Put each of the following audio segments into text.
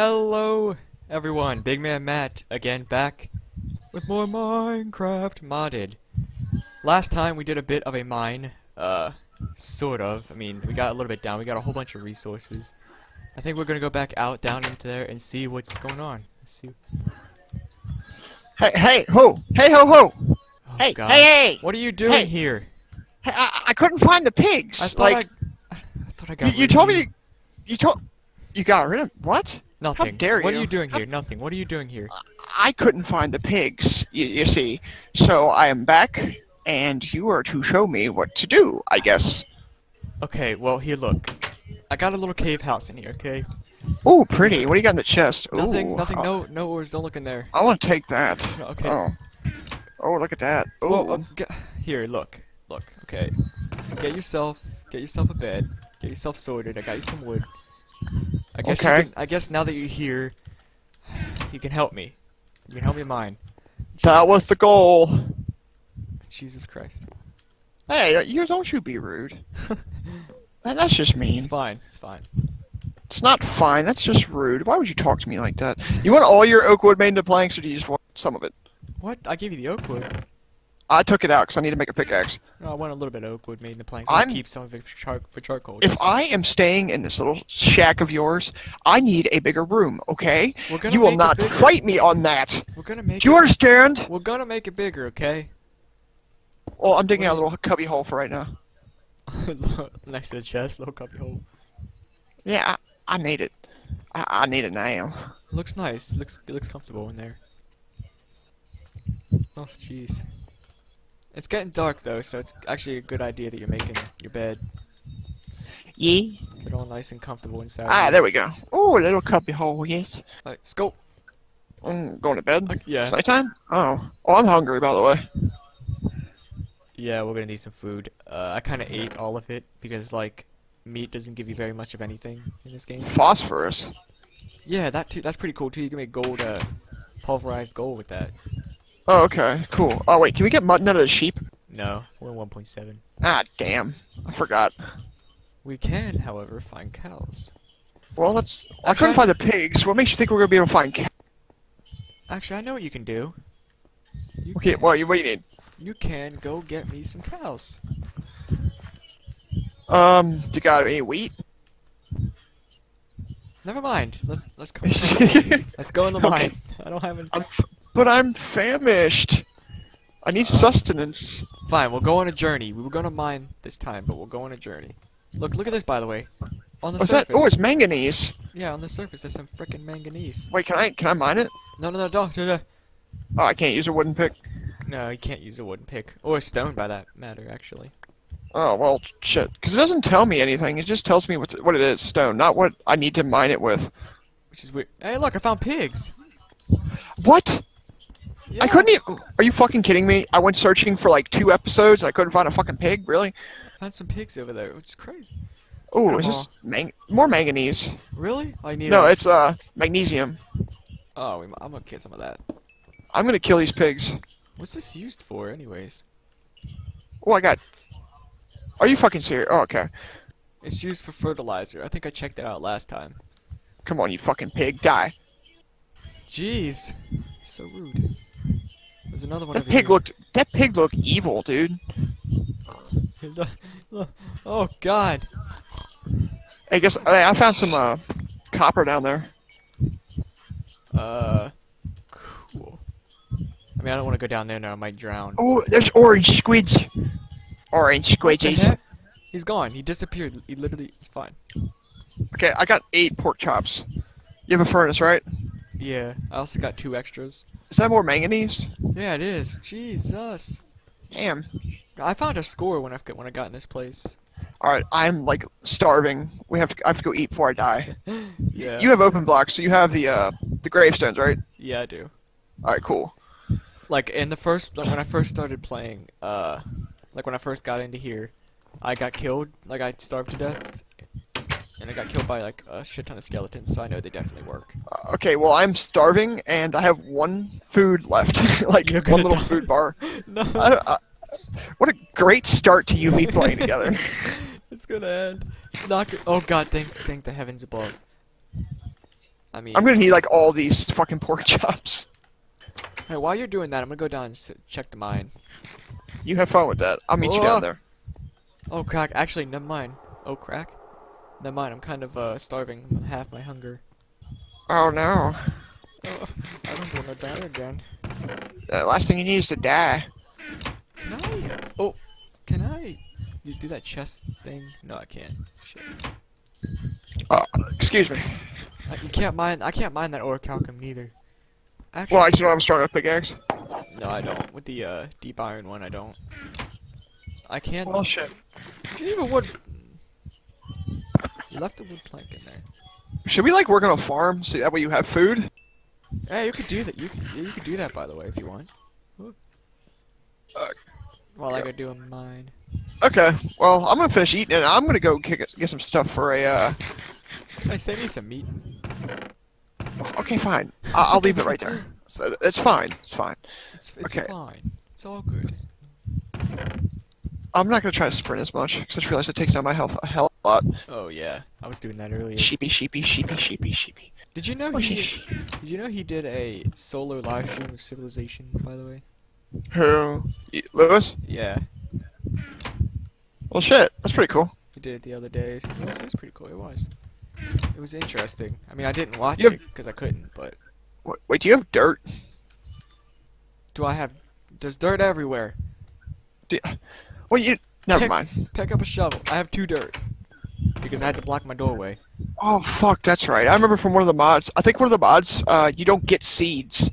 Hello, everyone. Big Man Matt again back with more Minecraft modded. Last time we did a bit of a mine, uh, sort of. I mean, we got a little bit down. We got a whole bunch of resources. I think we're gonna go back out down into there and see what's going on. Let's see. Hey, hey, ho! Hey, ho, ho! Oh, Hey, God. hey, hey! What are you doing Hey. here? Hey, I, I couldn't find the pigs. I thought like, I, I thought I you, got. you rid told of me. you. You, you told. You got rid of what? Nothing. dare What are you. you doing How- here? Nothing. What are you doing here? I couldn't find the pigs. You, you see, so I am back, and you are to show me what to do. I guess. Okay. Well, here, look. I got a little cave house in here. Okay. Oh, pretty. What do you got in the chest? Nothing. Ooh, nothing. I, No. No ores. Don't look in there. I want to take that. Okay. Oh. Oh, look at that. Oh. Well, uh, get, here, look, look. Okay, get yourself, get yourself a bed. Get yourself sorted. I got you some wood. I guess Okay. can, I guess now that you're here, you can help me. You can help me mine. that was the goal. Jesus Christ. Hey, uh, you don't you be rude. That's just mean. It's fine. It's fine. It's not fine. That's just rude. Why would you talk to me like that? You want all your oak wood made into planks, or do you just want some of it? What? I gave you the oak wood. I took it out because I need to make a pickaxe. No, I want a little bit of oak wood made in the planks. I'll keep some of it for, char- for charcoal. If I am staying in this little shack of yours, I need a bigger room, okay? We're gonna You will not fight me on that. we're gonna make. Do you it, understand? We're gonna make it bigger, okay? Well, I'm digging out a little cubby hole for right now. Next to the chest, little cubby hole. Yeah, I, I need it. I, I need it now. Looks nice. Looks it looks comfortable in there. Oh jeez. It's getting dark though, so it's actually a good idea that you're making your bed. Yeah. Get all nice and comfortable inside. Ah, there we go. Oh, a little cubby hole, yes. Alright, scope. Mm, going to bed? Yeah. It's nighttime? Oh. Oh, I'm hungry, by the way. Yeah, we're gonna need some food. Uh, I kind of ate all of it because like meat doesn't give you very much of anything in this game. Phosphorus. Yeah, that too. That's pretty cool too. You can make gold, uh, pulverized gold with that. Oh, okay. Cool. Oh, wait, can we get mutton out of the sheep? No, we're 1.7. Ah, damn. I forgot. We can, however, find cows. Well, that's. I Actually, couldn't find the pigs. What makes you think we're gonna be able to find cows? Actually, I know what you can do. You Okay, can- what, you- what do you need? You can go get me some cows. Um, do you got any wheat? Never mind. Let's let's go. Let's go in the Okay. mine. I don't have any. f- but I'm famished. I need sustenance. Fine. We'll go on a journey. We were gonna mine this time, but we'll go on a journey. Look, look at this, by the way. On the oh, What's that? surface. Oh, it's manganese. Yeah, on the surface there's some frickin' manganese. Wait, can I can I mine it? No, no, no, no, no, no. Oh, I can't use a wooden pick. No, you can't use a wooden pick or a stone, by that matter, actually. Oh well, shit. Because it doesn't tell me anything. It just tells me what what it is, stone, not what I need to mine it with. Which is weird. Hey, look, I found pigs. What? Yeah. I couldn't. Even, are you fucking kidding me? I went searching for like two episodes and I couldn't find a fucking pig. Really? I found some pigs over there, which is crazy. Oh, is this mang- more manganese? Really? I need. No, a- it's uh magnesium. Oh, we- I'm gonna get some of that. I'm gonna kill these pigs. What's this used for, anyways? Oh, I got. Are you fucking serious? Oh, okay. It's used for fertilizer. I think I checked it out last time. Come on, you fucking pig, die. Jeez, so rude. There's another one That over pig here. looked. That pig looked evil, dude. oh God. I guess I, I found some uh copper down there. Uh, cool. I mean, I don't want to go down there now. I might drown. Oh, there's orange squids. Orange squidgies. He's gone. He disappeared. He literally. It's fine. Okay, I got eight pork chops. You have a furnace, right? Yeah. I also got two extras. Is that more manganese? Yeah, it is. Jesus. Damn. I found a score when I when I got in this place. All right, I'm like starving. We have to. I have to go eat before I die. Yeah. You have open blocks, so you have the uh the gravestones, right? Yeah, I do. All right, cool. Like in the first, like when I first started playing, uh, like when I first got into here, I got killed. Like I starved to death, and I got killed by like a shit ton of skeletons. So I know they definitely work. Uh, okay, well I'm starving and I have one food left, like You're one little die. food bar. no, I I, what a great start to you me playing together. it's gonna end. It's not. Go- oh God! Thank, thank the heavens above. I mean, I'm gonna need like all these fucking pork chops. hey, while you're doing that, I'm gonna go down and check the mine. You have fun with that. I'll meet you down there. Oh, crack. Actually, never mind. Oh, crack. Never mind. I'm kind of uh, starving. Half my hunger. Oh no. Oh, I don't want to die again. The last thing you need is to die. Can I? Oh, can I? You do that chest thing? No, I can't. Shit. Uh, excuse me. I, you can't mine. I can't mine that orichalcum neither. Actually, Well, I still have a strong enough pickaxe. no, I don't. With the uh, deep iron one, I don't. I can't. Well, shit. Did you leave a wood? Left a wood plank in there. Should we like work on a farm so that way you have food? Yeah, you could do that. You could, you could do that, by the way, if you want. Uh, While I go doing mine. Okay. Well, I'm gonna finish eating and I'm gonna go kick, get some stuff for a. Uh... Hey, save me some meat. Okay, fine. I- I'll leave it right there. So it's fine. It's fine. It's, it's Okay. fine. It's all good. I'm not gonna try to sprint as much because I just realized it takes down my health a hell of a lot. Oh yeah, I was doing that earlier. Sheepy, sheepy, sheepy, sheepy, sheepy. Did you know Oh, he? Did you know he did a solo live stream of Civilization? By the way. Who? Lewis? Yeah, Well, shit. That's pretty cool. he did it the other day. It was, it was pretty cool. It was. It was interesting. I mean, I didn't watch You it because I couldn't. But Wait, wait, do you have dirt? do I have? There's dirt everywhere. Do well, you. Never Pick- mind. Pick up a shovel. I have two dirt because I had to block my doorway. Oh fuck, that's right. I remember from one of the mods. I think one of the mods. Uh, you don't get seeds.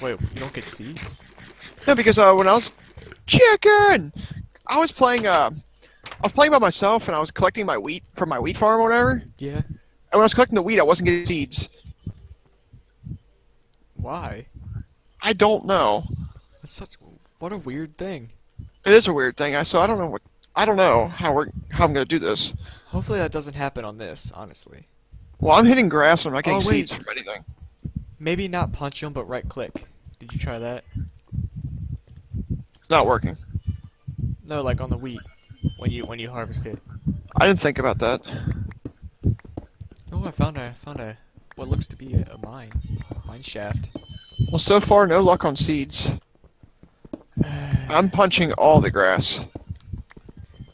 Wait, you don't get seeds? No, because uh, when I was chicken, I was playing. Uh, I was playing by myself and I was collecting my wheat from my wheat farm or whatever. Yeah. And when I was collecting the wheat, I wasn't getting seeds. Why? I don't know. That's such. What a weird thing. It is a weird thing. I so I don't know what. I don't know how we're how I'm gonna do this. Hopefully that doesn't happen on this. Honestly. Well, I'm hitting grass and I'm not getting Oh, seeds from anything. Maybe not punch him, but right click. Did you try that? It's not working. No, like on the wheat when you when you harvest it. I didn't think about that. Oh, I found a found a what looks to be a, a mine, mine shaft. Well, so far no luck on seeds. I'm punching all the grass,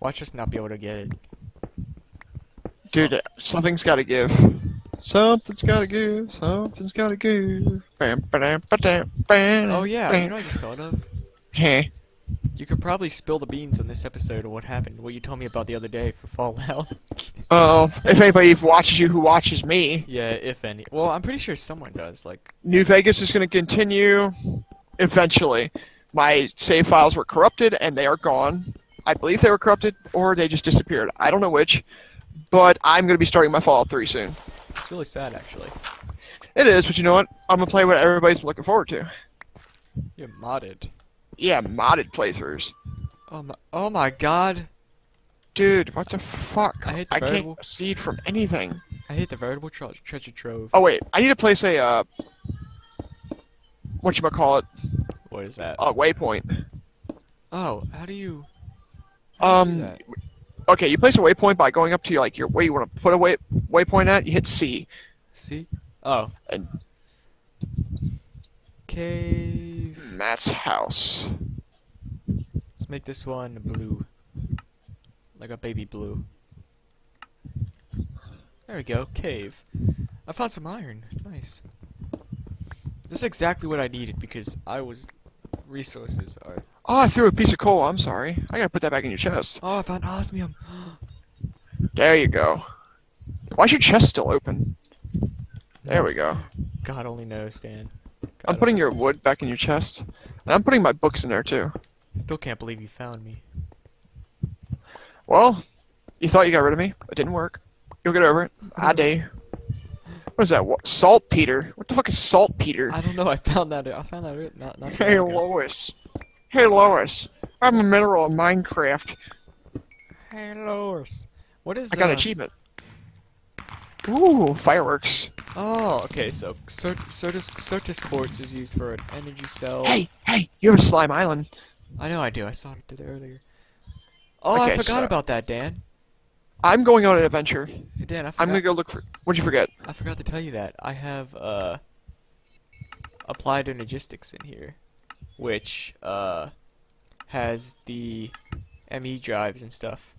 Watch us not be able to get it. dude. Something's got to give. Something's got to give. Something's got to give. Bam, ba-dam, ba-dam, bam, Oh yeah, you know what I just thought of. Heh. You could probably spill the beans on this episode of what happened, what you told me about the other day for Fallout. Oh, if anybody watches you who watches me, yeah, if any. Well, I'm pretty sure someone does. Like, New Vegas is going to continue eventually. My save files were corrupted and they are gone. I believe they were corrupted or they just disappeared. I don't know which. But I'm going to be starting my Fallout 3 soon. it's really sad actually. It is, but you know what? I'm going to play what everybody's looking forward to. You're modded. Yeah, modded playthroughs. Oh my, oh my god. Dude, what the fuck? I hate the I can't variable- get a seed from anything. I hate the veritable tre- treasure trove. Oh wait, I need to place a uh, what you call it? What is that? A waypoint. Oh, how do you? how do you do Um, okay, you place a waypoint by going up to your, like your where you want to put a way waypoint at. You hit C, C. Oh. and Cave. Matt's house. Let's make this one blue. Like a baby blue. There we go. Cave. I found some iron. Nice. This is exactly what I needed because I was. Resources are. Oh, I threw a piece of coal. I'm sorry. I gotta put that back in your chest. Oh, I found osmium. There you go. Why is your chest still open? There we go. God only knows, Dan. God I'm putting your knows. wood back in your chest, and I'm putting my books in there too. Still can't believe you found me. Well, you thought you got rid of me. It didn't work. You'll get over it. I do. What is that? What? Saltpeter? What the fuck is saltpeter? I don't know. I found that. I found that. Not. not Hey. Lois. Hey Lois. I'm a mineral in Minecraft. Hey, Lois. What is? I got uh, an achievement. Ooh, fireworks. Oh, okay. So, Cert- Certus Certus Quartz is used for an energy cell. Hey, hey, you have a slime island. I know I do. I saw it did earlier. Oh, I forgot so- about that, Dan. I'm going on an adventure. Hey, Dan, I I'm gonna go look for. What'd you forget? I forgot to tell you that. I have, uh, applied energistics in here, which, uh, has the ME drives and stuff.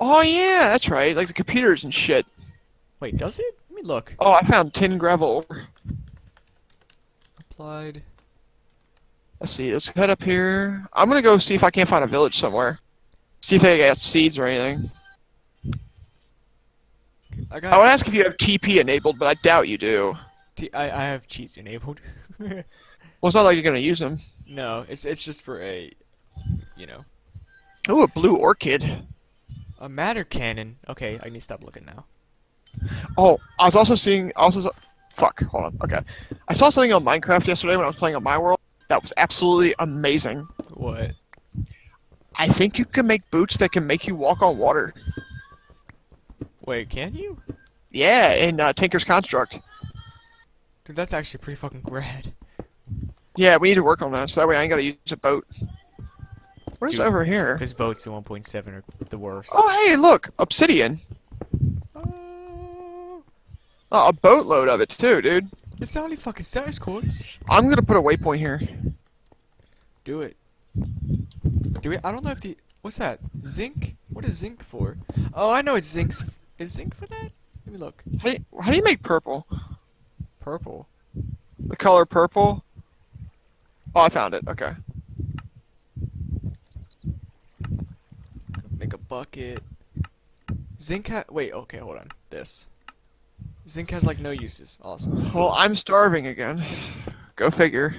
Oh yeah, that's right. Like the computers and shit. Wait, does it? Let me look. Oh, I found tin gravel. Applied. Let's see. Let's head up here. I'm gonna go see if I can't find a village somewhere. See if they got seeds or anything. I I would ask if you have TP enabled, but I doubt you do. T- I, I have cheats enabled. Well, it's not like you're gonna use them. no, it's it's just for a, you know, Ooh, a blue orchid. a matter cannon. Okay, I need to stop looking now. Oh, I was also seeing. Also, fuck. Hold on. Okay, I saw something on Minecraft yesterday when I was playing on my world. That was absolutely amazing. What? I think you can make boots that can make you walk on water. Wait, can you? Yeah, in uh, Tinker's Construct. Dude, that's actually pretty fucking rad. Yeah, we need to work on that, so that way I ain't gotta use a boat. What is Dude, over here? Because boats in 1.7 are the worst. Oh, hey, look, obsidian. Oh, Oh, a boatload of it too, dude. it's only fucking Certus quartz. I'm gonna put a waypoint here. Do it. Do it. I don't know if the. What's that? Zinc? What is zinc for? Oh, I know it's zinc's. Is zinc for that? Let me look. How do you, how do you make purple? Purple. The color purple? Oh, I found it. Okay. Make a bucket. Zinc ha- Wait, okay, hold on. This. Zinc has like no uses. Awesome. Well, I'm starving again. Go figure.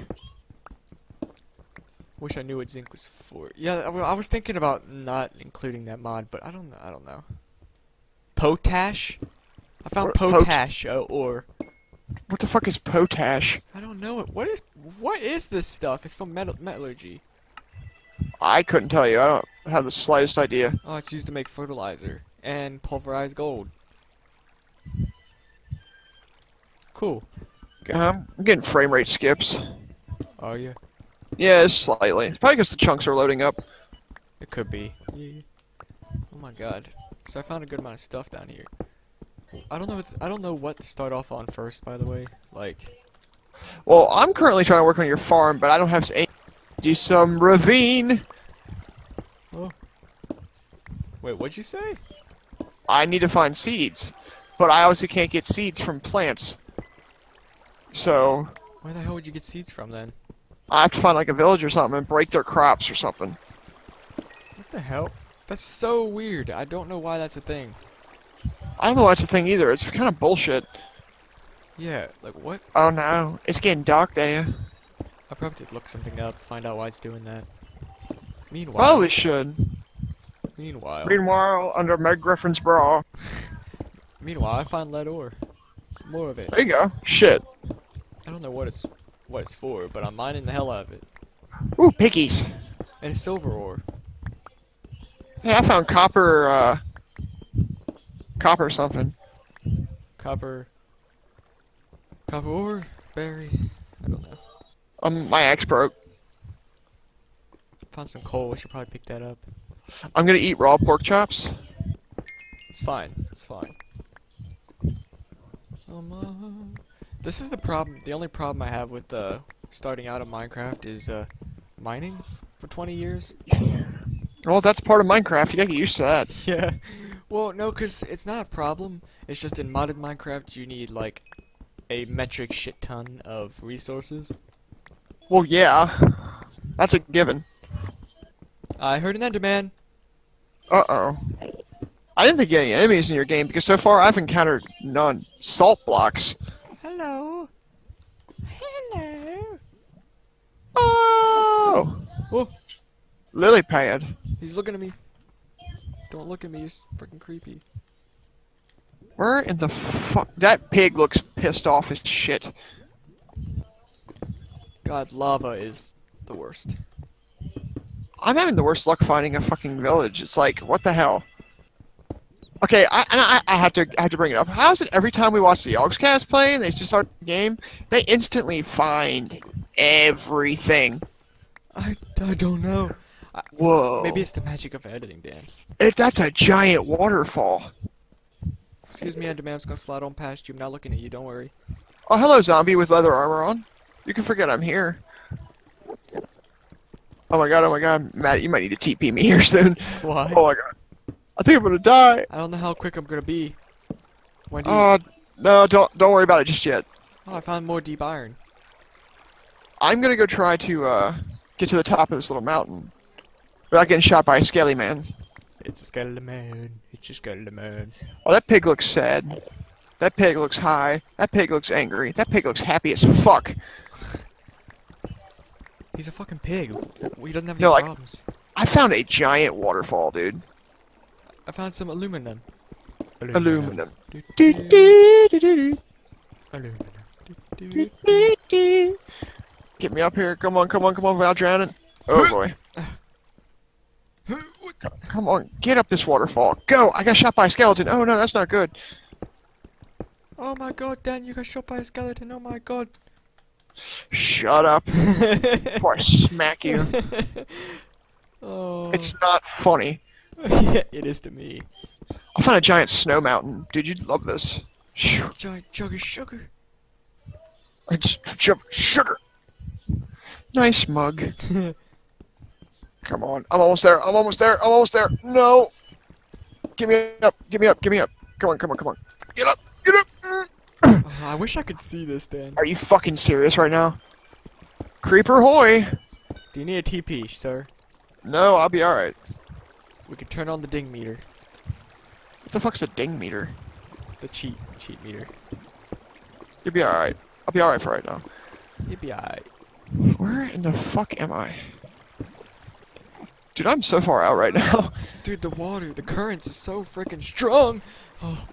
Wish I knew what zinc was for. Yeah, I, was thinking about not including that mod, but I don't know. I don't know. Potash. I found pot- potash uh, ore. What the fuck is potash? I don't know it. What is what is this stuff? It's from metal metallurgy. I couldn't tell you. I don't have the slightest idea. Oh, it's used to make fertilizer and pulverized gold. Cool. Um, I'm getting frame rate skips. Are you? Yeah, slightly. It's probably because the chunks are loading up. It could be. Yeah. Oh my god. So I found a good amount of stuff down here. I don't know. What I don't know what to start off on first. By the way, like. Well, I'm currently trying to work on your farm, but I don't have any. Do some ravine. Oh. Wait, what'd you say? I need to find seeds, but I obviously can't get seeds from plants. So Where the hell would you get seeds from then? I have to find like a village or something and break their crops or something. What the hell? That's so weird. I don't know why that's a thing. I don't know why that's a thing either. It's kind of bullshit. Yeah, like what? Oh no, it's getting dark there. I probably did look something up, find out why it's doing that. Meanwhile, Probably should. meanwhile, Meanwhile, under Meg Griffin's bra. meanwhile, I find lead ore. More of it. There you go. Shit. I don't know what it's what it's for, but I'm mining the hell out of it. Ooh, piggies. And silver ore. Hey, I found copper. uh... Copper something. Copper. Copper ore? Berry? I don't know. Um, my axe broke. Found some coal, I should probably pick that up. I'm gonna eat raw pork chops. It's fine. It's fine. Um, uh, this is the problem. The only problem I have with uh, starting out of Minecraft is uh, mining for 20 years. Well, that's part of Minecraft. You gotta get used to that. Yeah. Well, no, because it's not a problem. It's just in modded Minecraft, you need, like, a metric shit ton of resources. Well, yeah. That's a given. I heard an Enderman. Uh-oh. I didn't think you had any enemies in your game because so far I've encountered none. Salt blocks. Hello. Hello. Oh! Oh, Lily pad. he's looking at me. Don't look at me, it's freaking creepy. Where in the fuck? That pig looks pissed off as shit. God, lava is the worst. I'm having the worst luck finding a fucking village. It's like, what the hell? Okay, I, and I, I have to I have to bring it up. How is it every time we watch the Yogscast play and they just start the game, they instantly find everything? I, I don't know. Whoa. Maybe it's the magic of editing, Dan. If that's a giant waterfall. Excuse me, Enderman. I'm just gonna slide on past you. I'm not looking at you. Don't worry. Oh, hello, zombie with leather armor on. You can forget I'm here. Oh my god, oh my god. Matt, you might need to TP me here soon. Why? Oh my god. I think I'm gonna die. I don't know how quick I'm gonna be. When do you... Oh, no, don't don't worry about it just yet. oh, I found more deep iron. I'm gonna go try to uh, get to the top of this little mountain without getting shot by a scaly man. It's a skeleton man. It's a skeleton man. Oh, that pig looks sad. That pig looks high. That pig looks angry. That pig looks happy as fuck. He's a fucking pig. He doesn't have any No, like- problems. I found a giant waterfall, dude. I found some aluminum. Aluminum. Aluminum. Do. Get me up here. Come on, come on, come on without drowning. Oh boy. Come on, get up this waterfall. Go! I got shot by a skeleton. Oh no, that's not good. Oh my god, Dan, you got shot by a skeleton. Oh my god. Shut up before I smack you. oh. It's not funny. yeah, it is to me. I found a giant snow mountain. Dude, you'd love this. Giant jug of sugar. It's j- sugar. Nice mug. Come on. I'm almost there. I'm almost there. I'm almost there. No. Give me up. Give me up. Give me up. Come on. Come on. Come on. Get up. Get up. Oh, I wish I could see this, Dan. Are you fucking serious right now? Creeper hoy. Do you need a TP, sir? No, I'll be alright. We can turn on the ding meter. What the fuck's a ding meter? The cheat cheat meter. You'll be alright. I'll be alright for right now. You'd be alright. Where in the fuck am I? Dude, I'm so far out right now. Dude, the water, the currents is so freaking strong. Oh.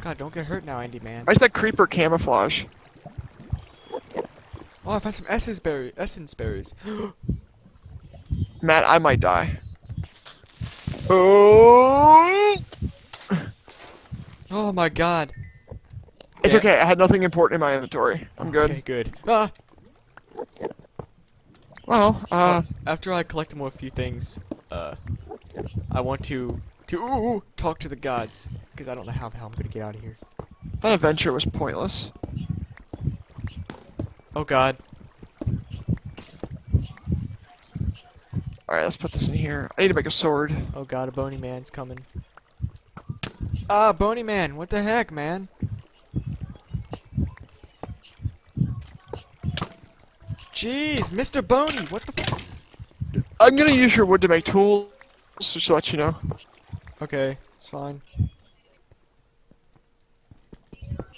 God, don't get hurt now, Andy man. Why is that creeper camouflage? Oh, I found some essence berry, essence berries. Matt, I might die. Oh! oh my God. It's Yeah. okay. I had nothing important in my inventory. I'm good. Okay, good. Ah, Well, uh, after I collect more a few things, uh, I want to to ooh, talk to the gods because I don't know how the hell I'm gonna get out of here. that adventure was pointless. Oh God. All right, let's put this in here. I need to make a sword. Oh God, a bony man's coming. Ah, bony man, what the heck, man? Jeez, Mr. Boney, what the f- I'm gonna use your wood to make tools, just to let you know. Okay, it's fine.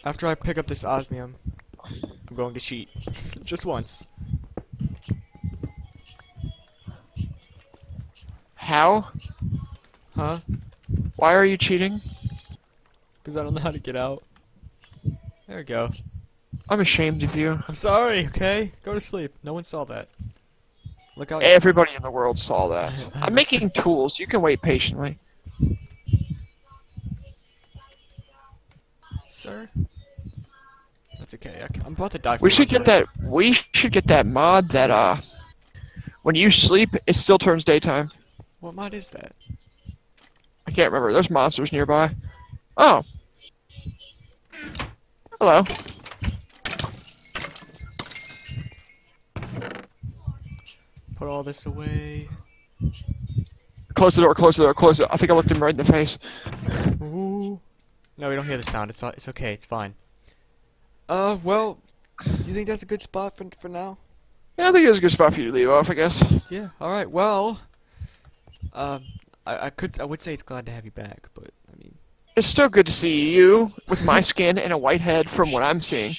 After I pick up this osmium, I'm going to cheat. Just once. How? Huh? Why are you cheating? Because I don't know how to get out. There we go. I'm ashamed of you. I'm sorry, okay? Go to sleep. No one saw that. Look out. Everybody in the world saw that. I'm making tools. You can wait patiently. Sir? That's okay. I am about to die. We should get that. We should get that mod that uh, when you sleep, it still turns daytime. What mod is that? I can't remember. There's monsters nearby. Oh. Hello. Put all this away. Close the door. Close the door. Close it. I think I looked him right in the face. Ooh. No, we don't hear the sound. It's it's okay. It's fine. Uh, well, you think that's a good spot for for now? Yeah, I think it's a good spot for you to leave off. I guess. Yeah. All right. Well, um, I I could I would say it's glad to have you back, but I mean, It's still good to see you with my skin and a white head from what I'm seeing.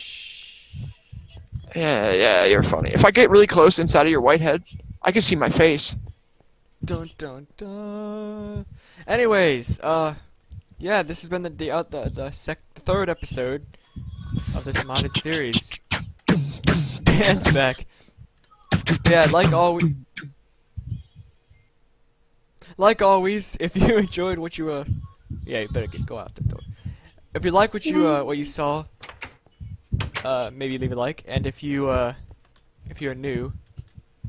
Yeah, yeah, you're funny. If I get really close inside of your white head, I can see my face. Dun dun dun. Anyways, uh, yeah, this has been the the uh, the the, sec- third episode of this modded series. Dan's back. Yeah, like always. Like always, if you enjoyed what you uh, yeah, you better get go out the door. If you like what you uh what you saw, uh, maybe leave a like, and if you uh, if you're new,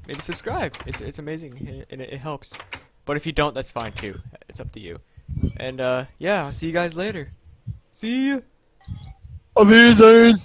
maybe subscribe. It's it's amazing and it, it helps. But if you don't, that's fine too. It's up to you. And uh, yeah, I'll see you guys later. See. Auf Wiedersehen.